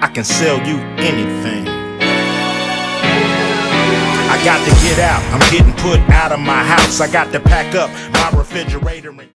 I can sell you anything. I got to get out. I'm getting put out of my house. I got to pack up my refrigerator.